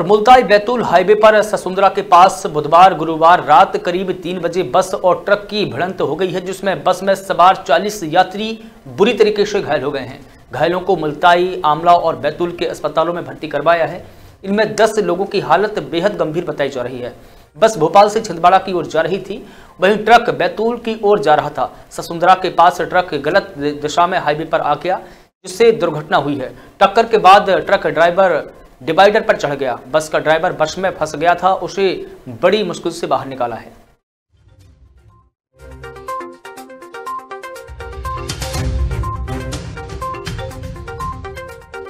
और मुल्ताई बैतूल हाईवे पर ससुंदरा के पास बुधवार गुरुवार रात करीब तीन बजे बस और ट्रक की भिड़ंत हो गई है, जिसमें बस में सवार 40 यात्री बुरी तरीके से घायल हो गए हैं। घायलों को मुल्ताई, आमला और बैतूल के अस्पतालों में भर्ती करवाया है। इनमें 10 लोगों की हालत बेहद गंभीर बताई जा रही है। बस भोपाल से छिंदवाड़ा की ओर जा रही थी, वहीं ट्रक बैतूल की ओर जा रहा था। ससुंदरा के पास ट्रक गलत दिशा में हाईवे पर आ गया, जिससे दुर्घटना हुई है। टक्कर के बाद ट्रक ड्राइवर डिवाइडर पर चढ़ गया। बस का ड्राइवर बस में फंस गया था, उसे बड़ी मुश्किल से बाहर निकाला है।